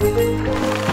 嗯。